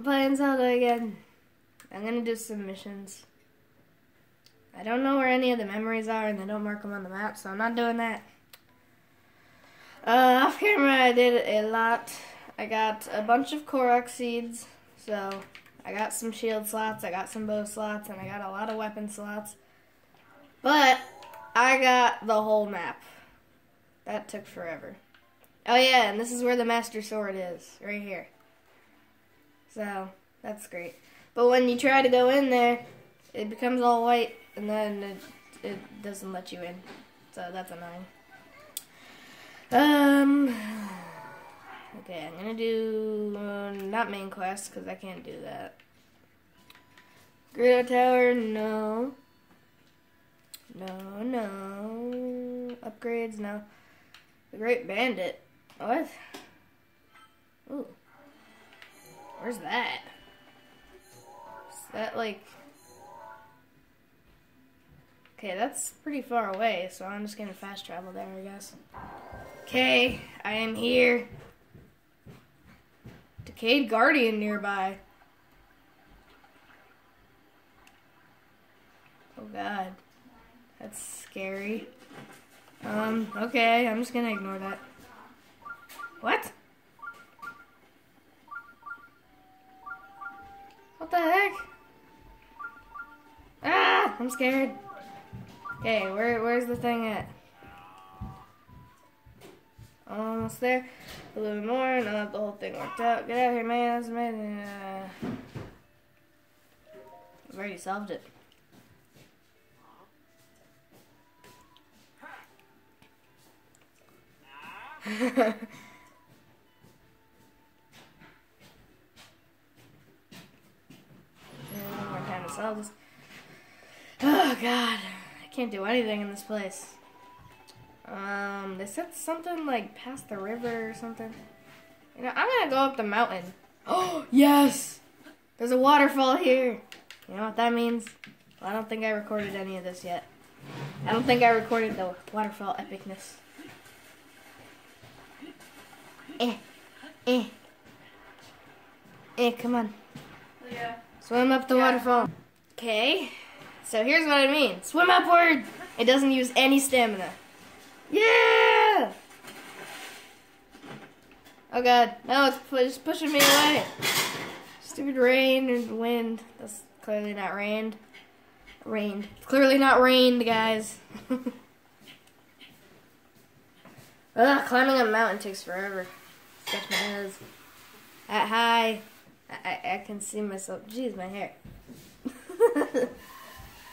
I'm playing Zelda again. I'm gonna do some missions. I don't know where any of the memories are, and they don't mark them on the map, so I'm not doing that. Uh, off camera, I did a lot. I got a bunch of Korok seeds, so I got some shield slots, I got some bow slots, and I got a lot of weapon slots. But I got the whole map. That took forever. Oh yeah, and this is where the Master Sword is, right here. So, that's great. But when you try to go in there, it becomes all white, and then it, it doesn't let you in. So that's annoying. Um, okay, I'm gonna do, uh, not main quest, because I can't do that. Great Tower, no. No, no. Upgrades, no. The Great Bandit. What? Ooh. Where's that? Is that like... Okay, that's pretty far away, so I'm just gonna fast travel there, I guess. Okay, I am here. Decayed Guardian nearby. Oh god. That's scary. Um, okay, I'm just gonna ignore that. What? What the heck? Ah! I'm scared. Okay, where where's the thing at? Almost there. A little more. Not the whole thing worked out. Get out of here, man. That's amazing. Uh, I've already solved it. Yeah, we're kind of solve this. Oh god, I can't do anything in this place. Um, they said something like past the river or something. You know, I'm gonna go up the mountain. Oh yes, there's a waterfall here. You know what that means? Well, I don't think I recorded any of this yet. I don't think I recorded the waterfall epicness. Eh, eh, eh. Come on. Yeah. Swim up the Yeah. waterfall. Okay. So here's what I mean. Swim upward. It doesn't use any stamina. Yeah. Oh god. No, it's just pushing me away. Stupid rain and wind. That's clearly not rained. Rained. It's clearly not rained, guys. Ugh, climbing a mountain takes forever. My nose. At high. I, I, I can see myself. Jeez, my hair.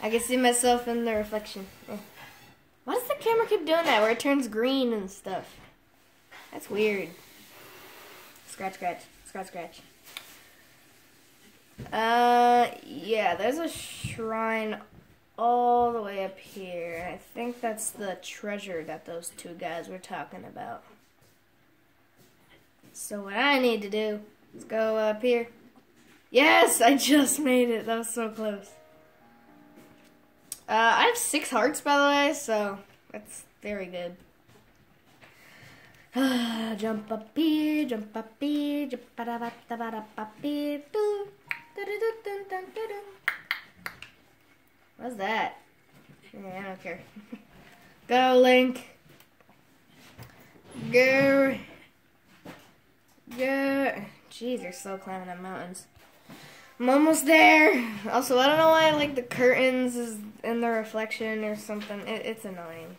I can see myself in the reflection. Why does the camera keep doing that where it turns green and stuff? That's weird. Scratch, scratch, scratch, scratch. Uh, yeah, there's a shrine all the way up here. I think that's the treasure that those two guys were talking about. So what I need to do is go up here. Yes, I just made it. That was so close. Uh, I have six hearts, by the way, so that's very good. jump up here, jump up here, jump ba da ba da ba da ba here, doo, doo doo doo dun dun. What's that? Yeah, I don't care. Go, Link. Go. Go. Jeez, you're slow climbing up mountains. I'm almost there. Also, I don't know why like the curtains is in the reflection or something. It, it's annoying.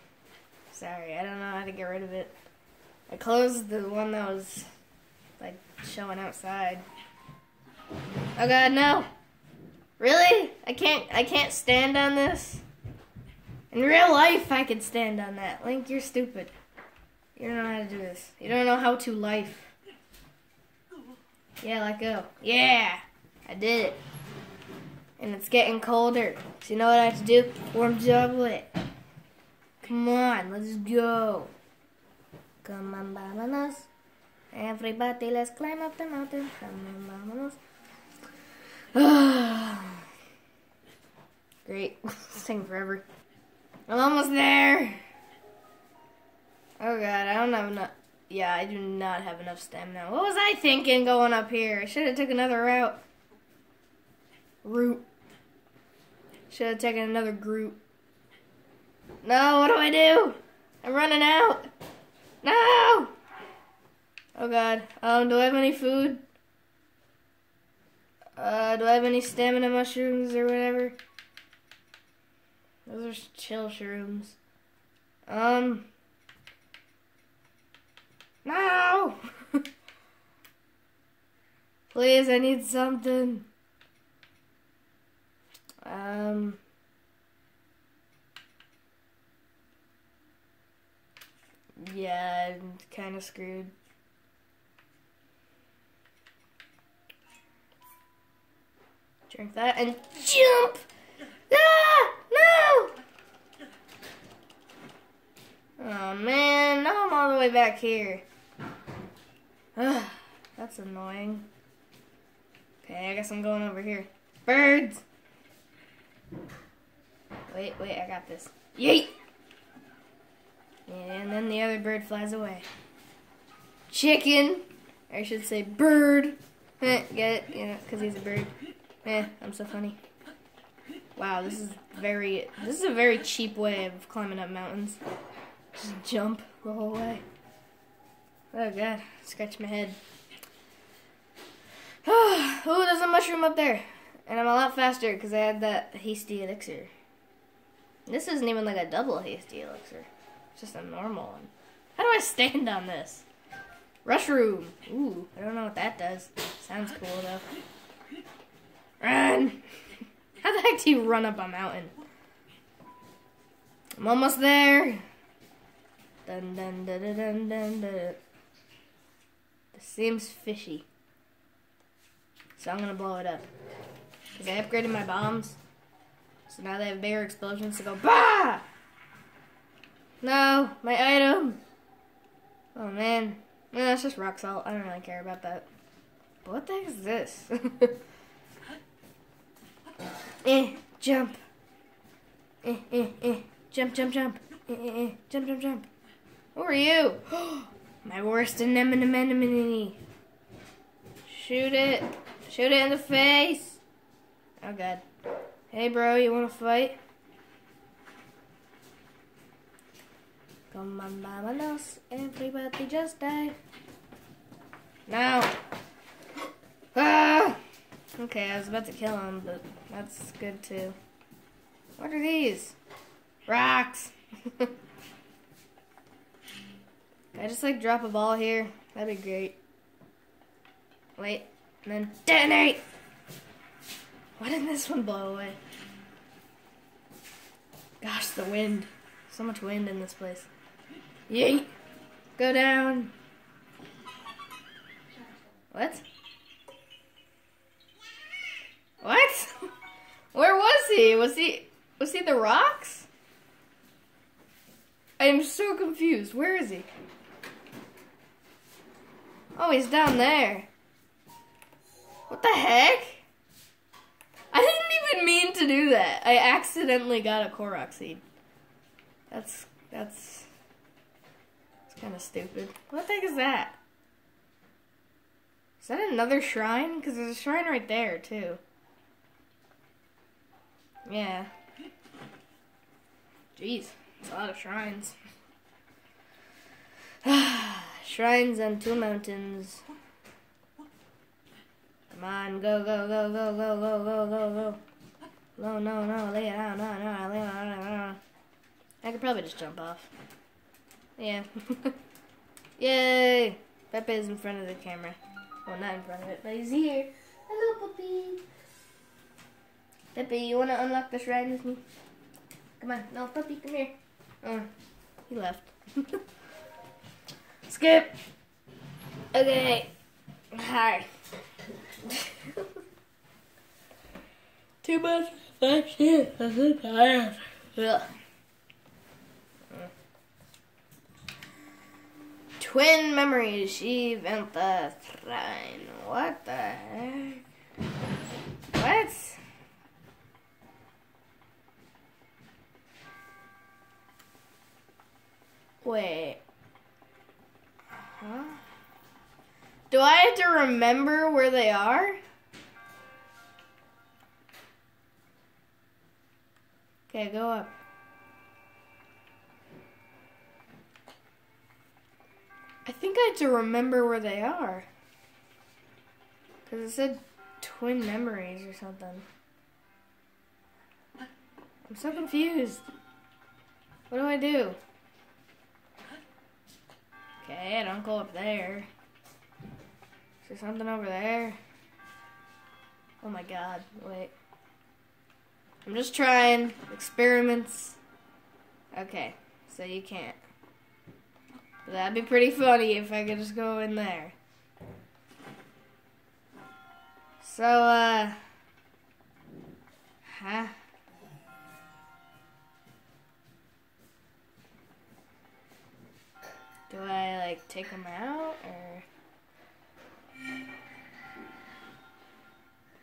Sorry, I don't know how to get rid of it. I closed the one that was like showing outside. Oh god, no. Really? I can't I can't stand on this. In real life I could stand on that. Link, you're stupid. You don't know how to do this. You don't know how to life. Yeah, let go. Yeah! I did it. And it's getting colder. So you know what I have to do? Warm chocolate. Come on, let's go. Come on, vámonos. Everybody, let's climb up the mountain. Come on, vámonos. Great. Taking forever. I'm almost there. Oh god, I don't have enough. Yeah, I do not have enough stamina. What was I thinking going up here? I should have took another route. Route. Should have taken another group. No, what do I do? I'm running out. No! Oh god. Um, do I have any food? Uh, do I have any stamina mushrooms or whatever? Those are chill shrooms. Um. No! Please, I need something. Um. Yeah, kind of screwed. Drink that and jump! Ah! No! Oh man, now I'm all the way back here. Ugh, that's annoying. Okay, I guess I'm going over here. Birds! Wait, wait, I got this. Yeet! And then the other bird flies away. Chicken! I should say bird. Eh, get it? You know, because he's a bird. Eh, I'm so funny. Wow, this is very, this is a very cheap way of climbing up mountains. Just jump the whole way. Oh god, scratch my head. oh, there's a mushroom up there. And I'm a lot faster because I had that hasty elixir. This isn't even like a double hasty elixir. It's just a normal one. How do I stand on this? Rushroom. Ooh, I don't know what that does. Sounds cool though. Run! How the heck do you run up a mountain? I'm almost there. Dun dun dun dun dun dun. dun. This seems fishy. So I'm gonna blow it up. Because I upgraded my bombs. So now they have bigger explosions to go BAH! No, my item! Oh man. No, that's just rock salt. I don't really care about that. But what the heck is this? eh, jump. Eh, eh, eh. Jump, jump, jump. Eh, eh, eh. Jump, jump, jump. Who are you? My worst anemone. Shoot it. Shoot it in the face. Oh god. Hey bro, you wanna fight? Come on, vámonos. Everybody just die. No. Ah! Okay, I was about to kill him, but that's good too. What are these? Rocks. Can I just like drop a ball here? That'd be great. Wait, and then detonate! Why didn't this one blow away? Gosh, the wind. So much wind in this place. Yeet! Go down! What? What? Where was he? Was he was he the rocks? I am so confused. Where is he? Oh, he's down there. What the heck? I didn't even mean to do that. I accidentally got a Korok seed. That's that's it's kind of stupid. What the heck is that? Is that another shrine? Because there's a shrine right there too. Yeah. Jeez, it's a lot of shrines. shrines on two mountains. Come on, go, go, go, go, go, go, go, go, go. No, no, no, lay it down, no, no, lay it down, no, no. I could probably just jump off. Yeah. Yay! Pepe's in front of the camera. Well, not in front of it, but he's here. Hello, puppy. Pepe, you want to unlock the shrine with me? Come on. No, puppy, come here. Oh, he left. Skip. Okay. Hi. too much like shit. I think I am. Yeah. Twin memories, Eve and the shrine. What the heck? What? Wait. Huh? Do I have to remember where they are? Okay, go up. I think I have to remember where they are. Because it said twin memories or something. I'm so confused. What do I do? Okay, I don't go up there. Is there something over there? Oh my god, wait. I'm just trying. Experiments. Okay, so you can't. But that'd be pretty funny if I could just go in there. So, uh... Huh? Do I, like, take them out, or...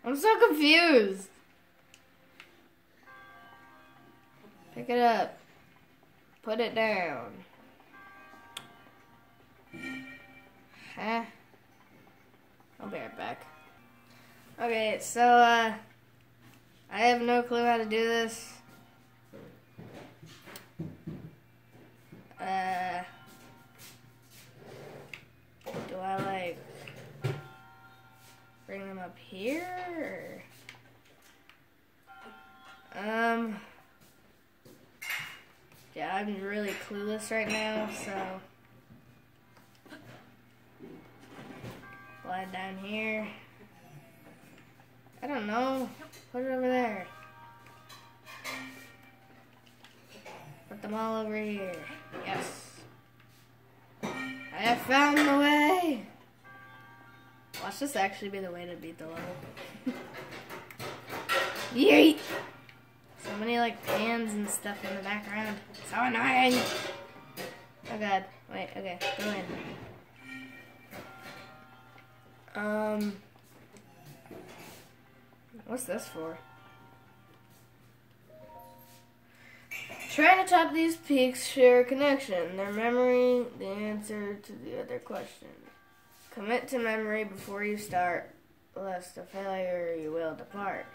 I'm so confused. Pick it up. Put it down. Huh? I'll be right back. Okay, so, uh, I have no clue how to do this. Uh, do I, like, bring them up here? Or? I'm really clueless right now, so. Slide down here. I don't know. Put it over there. Put them all over here. Yes. I have found the way. Watch this actually be the way to beat the level. Yeet! So many like pans and stuff in the background. So annoying! Oh god. Wait, okay. Go in. Um, what's this for? Trying to top these peaks share a connection. Their memory, the answer to the other question. Commit to memory before you start, lest a failure you will depart.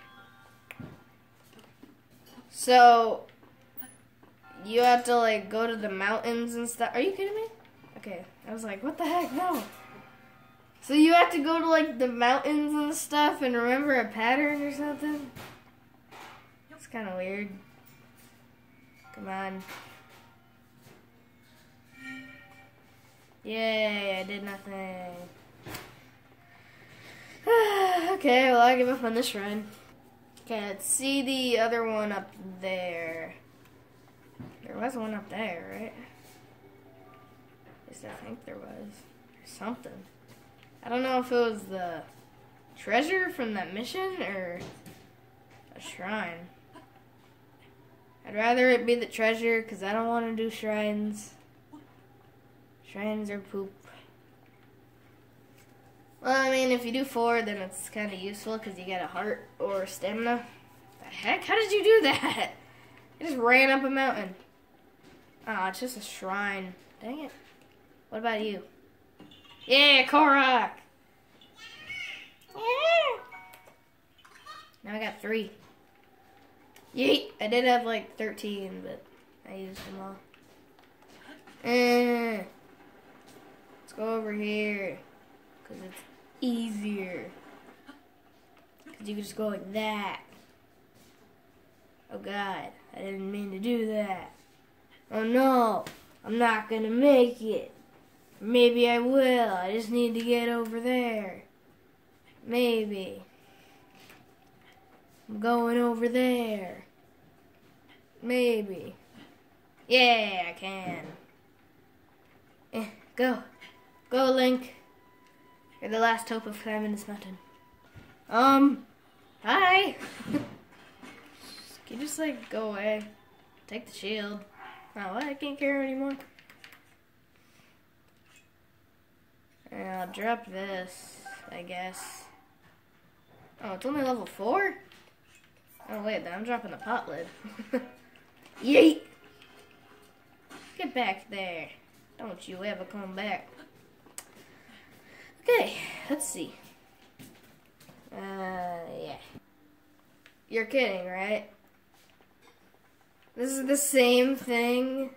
So, you have to like go to the mountains and stuff. Are you kidding me? Okay, I was like, what the heck? No. So you have to go to like the mountains and stuff and remember a pattern or something? It's kind of weird. Come on. Yay, I did nothing. okay, well I give up on this run. Okay, let's see the other one up there. There was one up there, right? At least I think there was. Something. I don't know if it was the treasure from that mission or a shrine. I'd rather it be the treasure because I don't want to do shrines. Shrines are poop. Well, I mean, if you do four, then it's kind of useful because you get a heart or stamina. The heck? How did you do that? I just ran up a mountain. Oh, it's just a shrine. Dang it. What about you? Yeah, Korok! Yeah. Now I got three. Yeet! I did have like 13, but I used them all. Eh. Let's go over here. Because it's easier. Because you can just go like that. Oh god, I didn't mean to do that. Oh no, I'm not going to make it. Maybe I will. I just need to get over there. Maybe. I'm going over there. Maybe. Yeah, I can. Eh, go. Go, Link. You're the last hope of climbing this mountain. Um, hi. Can you just, like, go away? Take the shield. Oh. I can't carry anymore. And I'll drop this, I guess. Oh, it's only level 4? Oh, wait, then I'm dropping the pot lid. Yeet! Get back there. Don't you ever come back. Okay, let's see. Uh, yeah. You're kidding, right? This is the same thing.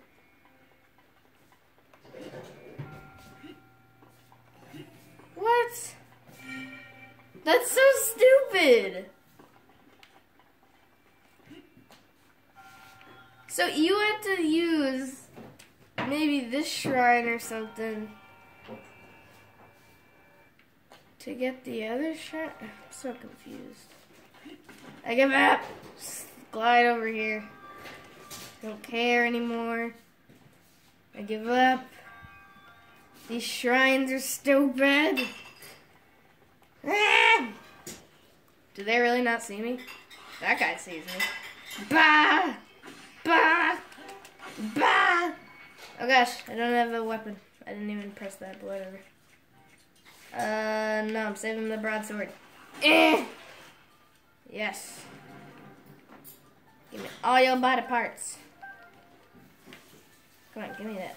What? That's so stupid. So you had to use maybe this shrine or something to get the other shrine. I'm so confused. I give up. Just glide over here. Don't care anymore. I give up. These shrines are stupid. Ah! Do they really not see me? That guy sees me. Bah! Bah! Bah! Oh gosh, I don't have a weapon. I didn't even press that, but whatever. Uh, no, I'm saving the broadsword. Eh! Yes. Give me all your body parts. Come on, give me that.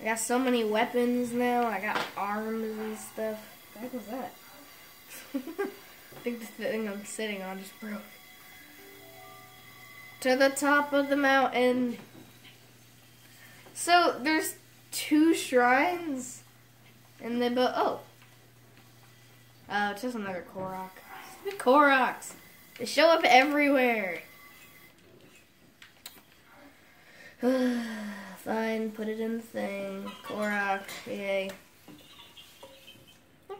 I got so many weapons now. I got arms and stuff. What was that? I think the thing I'm sitting on just broke. To the top of the mountain. So there's two shrines, and they both. Oh, oh, it's just another Korok. The Koroks. They show up everywhere. Fine, put it in the thing. Korok, yay.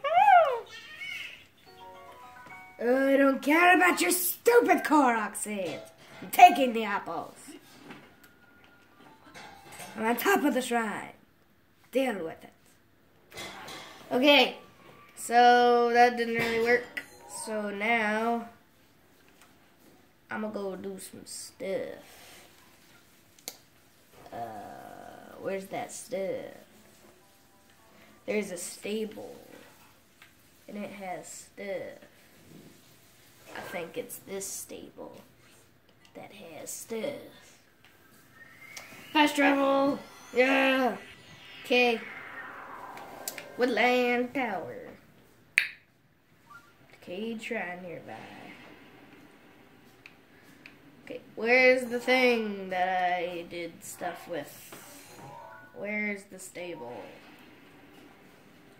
I don't care about your stupid Korok seeds. I'm taking the apples. I'm on top of the shrine. Deal with it. Okay, so that didn't really work. So now, I'm gonna go do some stuff. Uh, where's that stuff? There's a stable, and it has stuff. I think it's this stable that has stuff. Fast travel! Yeah! Okay. Woodland Tower. Cage Shrine nearby. Okay, where's the thing that I did stuff with? Where's the stable?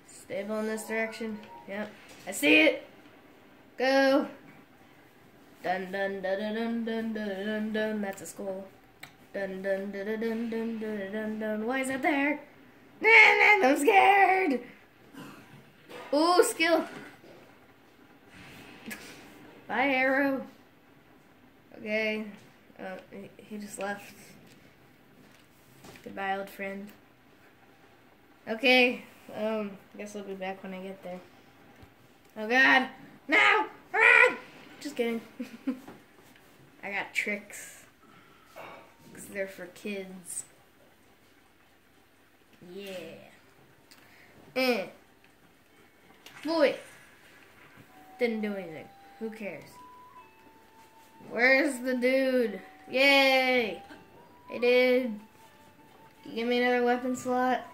Stable in this direction? Yep. I see it! Go! Dun dun dun dun dun dun dun dun. That's a skull. Dun dun dun dun dun dun dun dun dun. Why is that there? Nah, nah, I'm scared. Ooh, skill. Bye, arrow. Okay. Uh, he, just left. Goodbye, old friend. Okay. Um, I guess I'll be back when I get there. Oh God! No! Ah! Just kidding. I got tricks. Because they're for kids. Yeah. Eh. Boy. Didn't do anything. Who cares? Where's the dude? Yay! Hey, dude. You give me another weapon slot?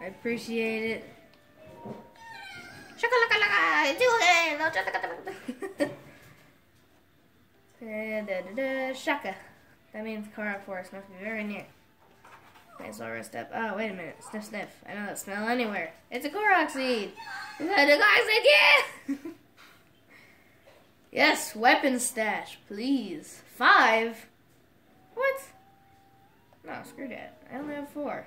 I appreciate it. Shaka. That means Korok Forest must be very near. Might as well rest up. Oh, wait a minute. Sniff, sniff. I know that smell anywhere. It's a Korok seed. Is that a Korok seed? yes, weapon stash, please. Five? What? No, screw that. I only have four.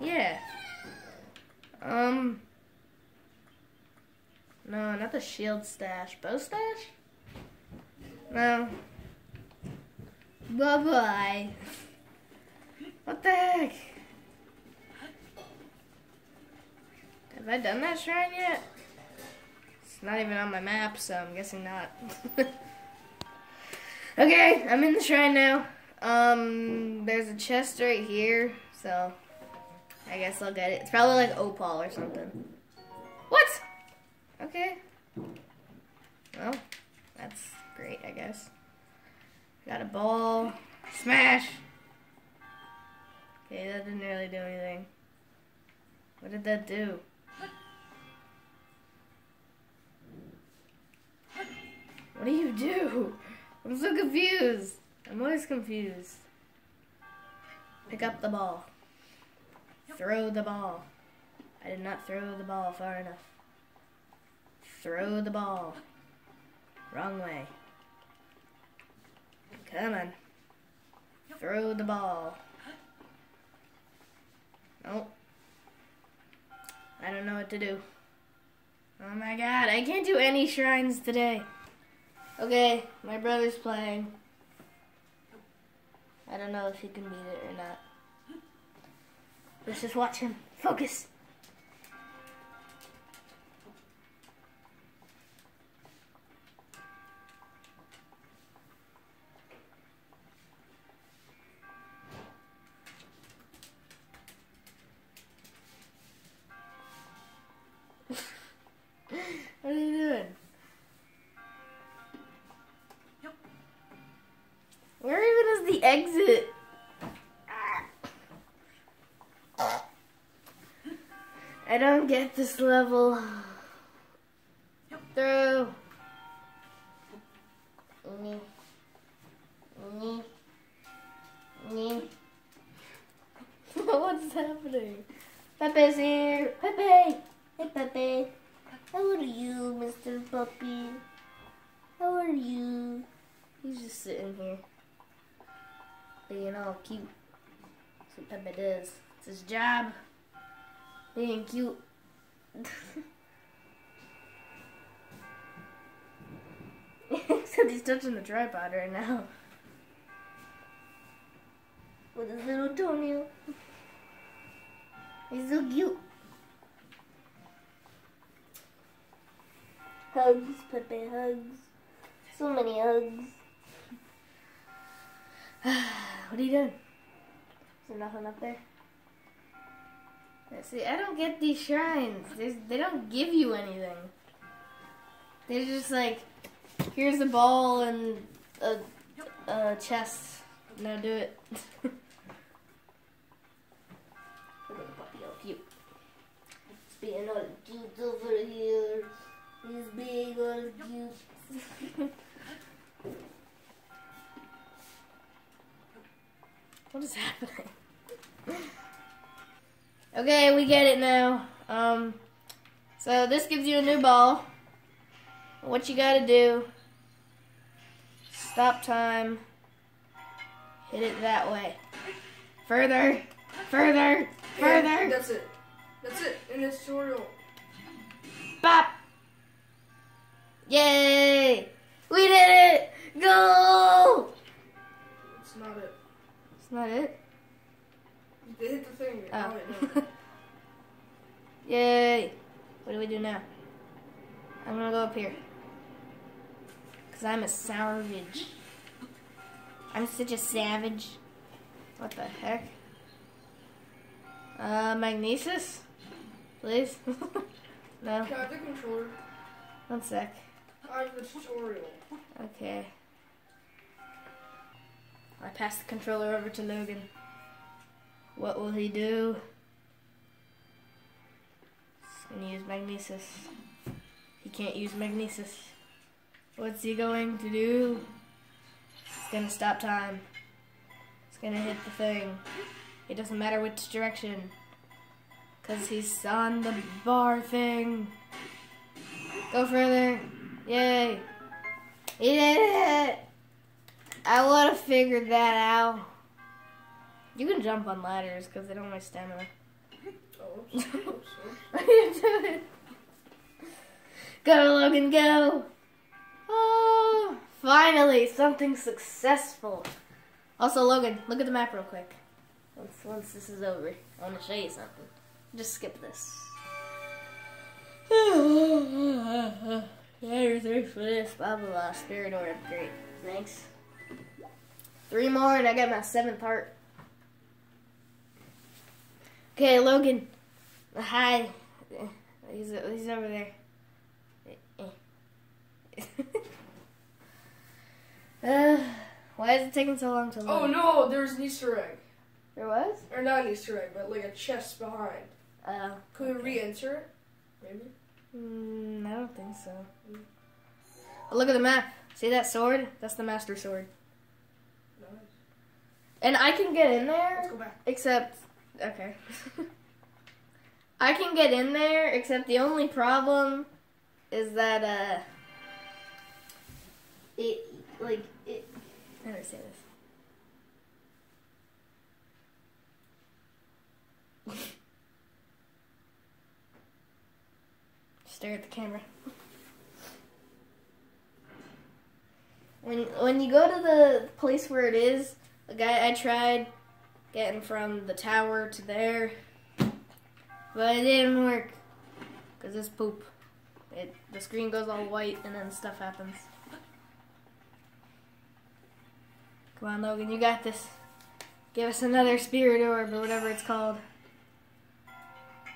Yeah. Um. No, not the shield stash. Bow stash? No. Bye bye. What the heck? Have I done that shrine yet? Not even on my map, so I'm guessing not. okay, I'm in the shrine now. Um, there's a chest right here, so I guess I'll get it. It's probably like opal or something. What? Okay. Well, that's great, I guess. Got a ball. Smash! Okay, that didn't really do anything. What did that do? What do you do? I'm so confused. I'm always confused. Pick up the ball. Throw the ball. I did not throw the ball far enough. Throw the ball. Wrong way. Come on. Throw the ball. Nope. I don't know what to do. Oh my god, I can't do any shrines today. Okay, my brother's playing. I don't know if he can beat it or not. Let's just watch him. Focus. I don't get this level. Touching the tripod right now. With his little toenail. He's so cute. Hugs, Pepe, hugs. So many hugs. what are you doing? Is there nothing up there? Yeah, See, I don't get these shrines. There's, they don't give you anything. They're just like, here's a ball and a, a chest. Now do it. At the puppy, all cute. He's being all cute over here. He's being all cute. what is happening? Okay, we get it now. Um, so this gives you a new ball. What you gotta do, stop time, hit it that way. Further, further, further. That's it. That's it in this tutorial. Bop! Yay! We did it! Go! It's not it. It's not it. They hit the thing. Oh. Wait, no. Yay! What do we do now? I'm gonna go up here. Cause I'm a savage. I'm such a savage. What the heck? Uh, Magnesis? Please? no? Can I have the controller? One sec. I have the tutorial. Okay. I pass the controller over to Logan. What will he do? He's gonna use magnesis. He can't use magnesis. What's he going to do? He's gonna stop time. He's gonna hit the thing. It doesn't matter which direction. Cause he's on the bar thing. Go further. Yay. He did it! I would have figured that out. You can jump on ladders because they don't waste stamina. Oh, oops, oops, oops. What are you doing? Go, Logan, go! Oh, finally, something successful. Also, Logan, look at the map real quick. Once, once this is over, I want to show you something. Just skip this. yeah, you're three for this, blah blah blah. Spirit orb, great. Thanks. Three more, and I got my seventh heart. Okay, Logan. Hi. He's he's over there. Uh, why is it taking so long to load? Oh no, there's an Easter egg. There was? Or not an Easter egg, but like a chest behind. Oh. Could we re-enter it? Maybe. Mm, I don't think so. But look at the map. See that sword? That's the master sword. Nice. And I can get in there. Let's go back. except okay. I can get in there, except the only problem is that uh, it like it. I say this? Stare at the camera. When when you go to the place where it is, the guy I tried getting from the tower to there, but it didn't work because it's poop. It the screen goes all white and then stuff happens. Come on, Logan, you got this. Give us another spirit orb or whatever it's called.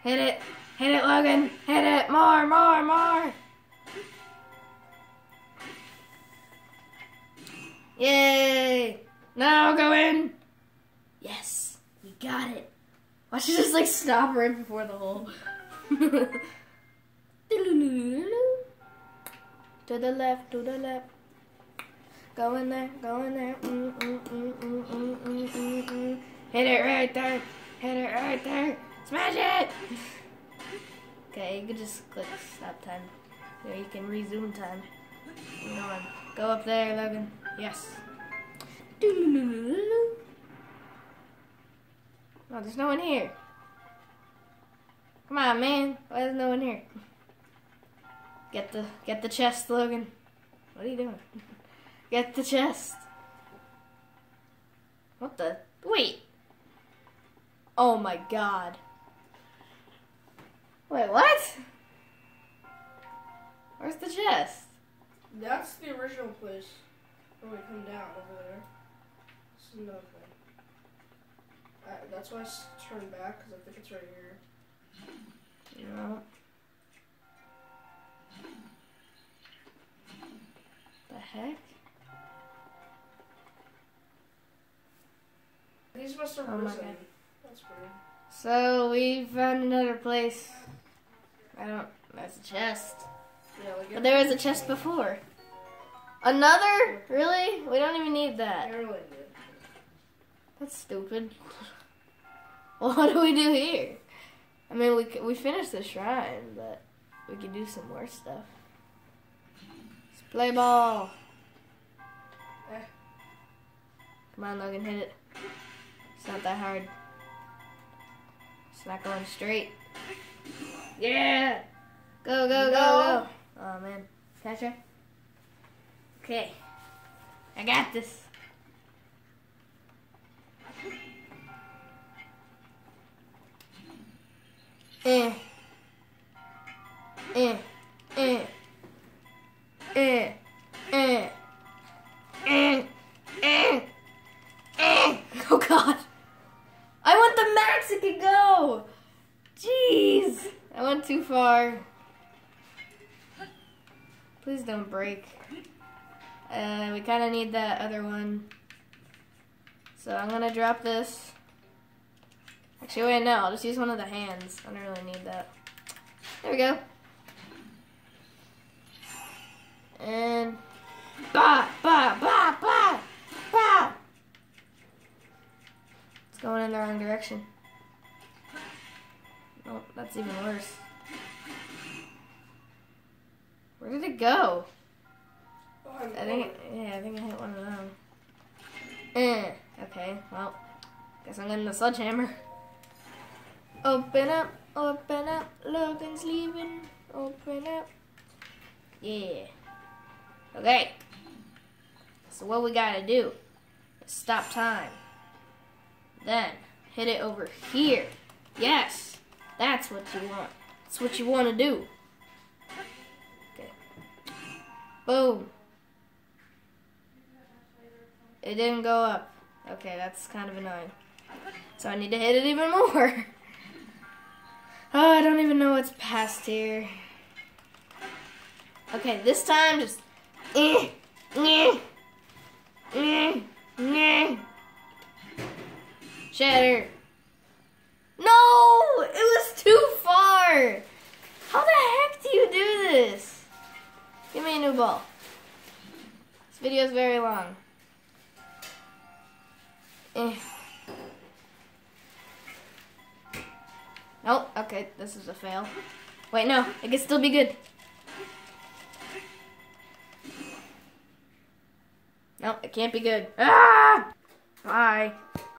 Hit it, hit it, Logan, hit it, more, more, more. Yay! Now go in. Yes, we got it. Why should just like stop right before the hole? to the left, to the left. Go in there, go in there. Mm, mm, mm, mm, mm, mm, mm, mm. Hit it right there. Hit it right there. Smash it. Okay, you can just click stop time. There, you can resume time. Go on. Go up there, Logan. Yes. Oh, there's no one here. Come on, man. Why is no one here? Get the get the chest, Logan. What are you doing? Get the chest. What the? Wait. Oh my god. Wait, what? Where's the chest? That's the original place when we come down over there. This is another thing. Uh, that's why I turned back because I think it's right here. No. The heck? These must have Oh my risen. That's weird. So we found another place. I don't. That's a chest. Yeah, like But there was a chest before. Another? Really? We don't even need that. Apparently. That's stupid. Well, what do we do here? I mean, we we finished the shrine, but we could do some more stuff. Let's play ball. Eh. Come on, Logan, hit it. It's not that hard. It's not going straight. Yeah! Go, go, go, go! Oh man, can I try? Okay, I got this. Eh. Eh. Eh. Eh. Eh. Eh. Eh. Eh. Oh god. I want the max it go. Jeez. I went too far. Please don't break. Uh, we kind of need that other one. So I'm gonna drop this. Actually, wait, no. I'll just use one of the hands. I don't really need that. There we go. And ba ba ba ba ba. Going in the wrong direction. Oh, that's even worse. Where did it go? Oh, I think, yeah, I think I hit one of them. Eh, okay, well, guess I'm getting the sledgehammer. Open up, open up, Logan's leaving. Open up. Yeah. Okay. So what we gotta do is stop time. Then hit it over here. Yes, that's what you want. That's what you want to do. Okay. Boom. It didn't go up. Okay, that's kind of annoying. So I need to hit it even more. Oh, I don't even know what's past here. Okay, this time just. Eh, eh, eh, eh. Shatter. No! It was too far! How the heck do you do this? Give me a new ball. This video is very long. Eh. Oh, okay, this is a fail. Wait, no, it can still be good. No, it can't be good. Ah! Bye.